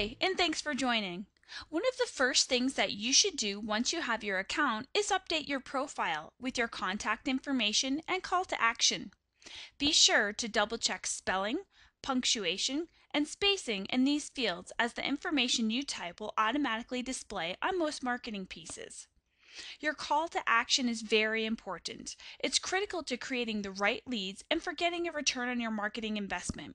Hi, and thanks for joining. One of the first things that you should do once you have your account is update your profile with your contact information and call to action. Be sure to double check spelling, punctuation, and spacing in these fields as the information you type will automatically display on most marketing pieces. Your call to action is very important. It's critical to creating the right leads and for getting a return on your marketing investment.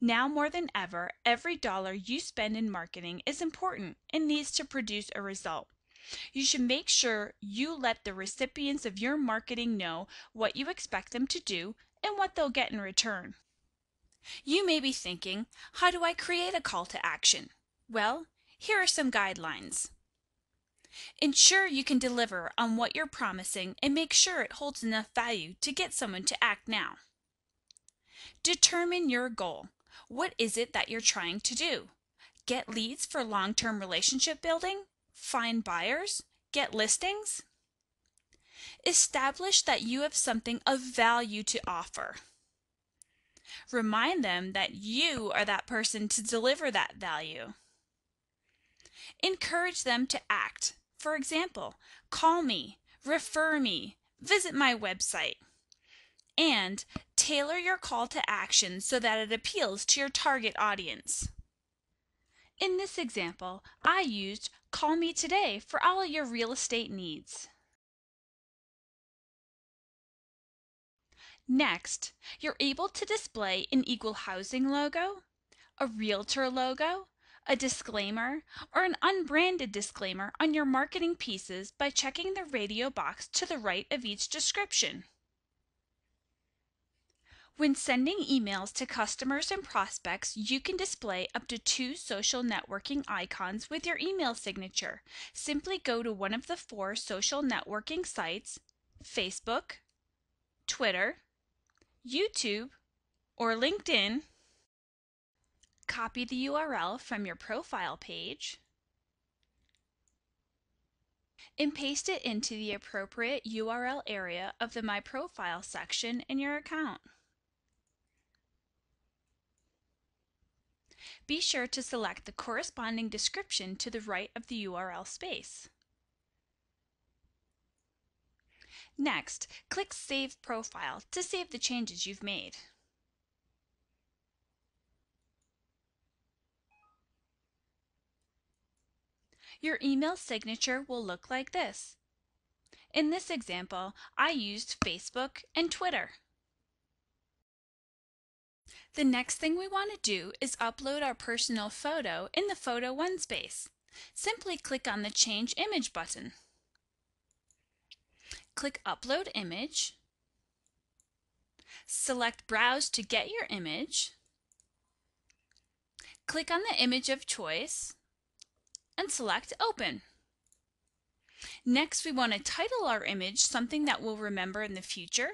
Now more than ever, every dollar you spend in marketing is important and needs to produce a result. You should make sure you let the recipients of your marketing know what you expect them to do and what they'll get in return. You may be thinking, how do I create a call to action? Well, here are some guidelines. Ensure you can deliver on what you're promising and make sure it holds enough value to get someone to act now. Determine your goal. What is it that you're trying to do? Get leads for long term relationship building? Find buyers? Get listings? Establish that you have something of value to offer. Remind them that you are that person to deliver that value. Encourage them to act. For example, call me, refer me, visit my website. And tailor your call to action so that it appeals to your target audience. In this example, I used Call Me Today for all your real estate needs. Next, you're able to display an equal housing logo, a realtor logo, a disclaimer, or an unbranded disclaimer on your marketing pieces by checking the radio box to the right of each description. When sending emails to customers and prospects, you can display up to two social networking icons with your email signature. Simply go to one of the four social networking sites Facebook, Twitter, YouTube, or LinkedIn. Copy the URL from your profile page and paste it into the appropriate URL area of the My Profile section in your account. Be sure to select the corresponding description to the right of the URL space. Next, click Save Profile to save the changes you've made. Your email signature will look like this. In this example, I used Facebook and Twitter. The next thing we want to do is upload our personal photo in the Photo One space. Simply click on the Change Image button. Click Upload Image. Select Browse to get your image. Click on the image of choice and select Open. Next, we want to title our image something that we'll remember in the future.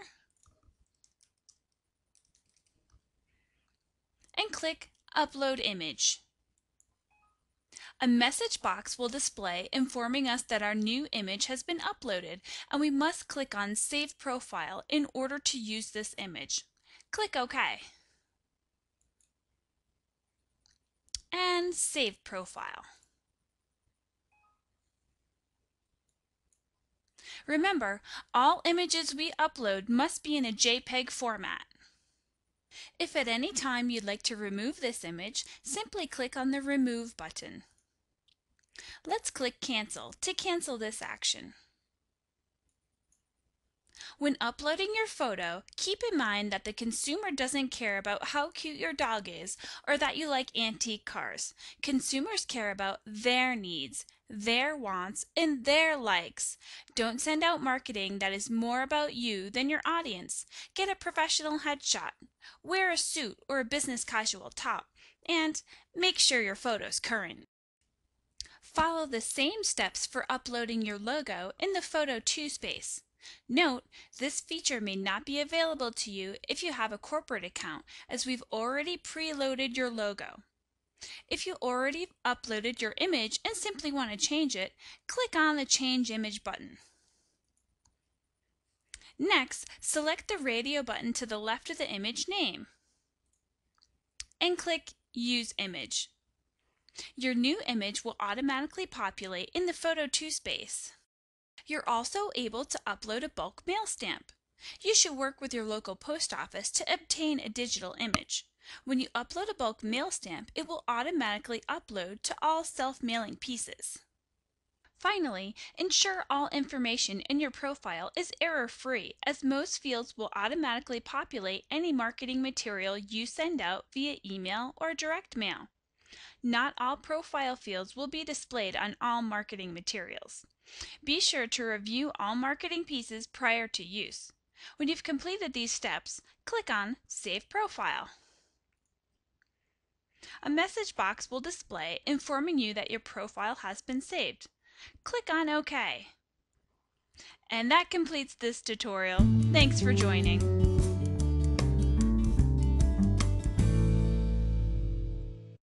And click Upload Image. A message box will display informing us that our new image has been uploaded and we must click on Save Profile in order to use this image. Click OK. And Save Profile. Remember, all images we upload must be in a JPEG format. If at any time you'd like to remove this image, simply click on the Remove button. Let's click Cancel to cancel this action. When uploading your photo, keep in mind that the consumer doesn't care about how cute your dog is or that you like antique cars. Consumers care about their needs, their wants, and their likes. Don't send out marketing that is more about you than your audience. Get a professional headshot. Wear a suit or a business casual top. And make sure your photo's current. Follow the same steps for uploading your logo in the Photo 2 space. Note, this feature may not be available to you if you have a corporate account as we've already preloaded your logo. If you already uploaded your image and simply want to change it, click on the Change Image button. Next, select the radio button to the left of the image name and click Use Image. Your new image will automatically populate in the Photo 2 space. You're also able to upload a bulk mail stamp. You should work with your local post office to obtain a digital image. When you upload a bulk mail stamp, it will automatically upload to all self-mailing pieces. Finally, ensure all information in your profile is error-free as most fields will automatically populate any marketing material you send out via email or direct mail. Not all profile fields will be displayed on all marketing materials. Be sure to review all marketing pieces prior to use. When you've completed these steps, click on Save Profile. A message box will display informing you that your profile has been saved. Click on OK. And that completes this tutorial. Thanks for joining.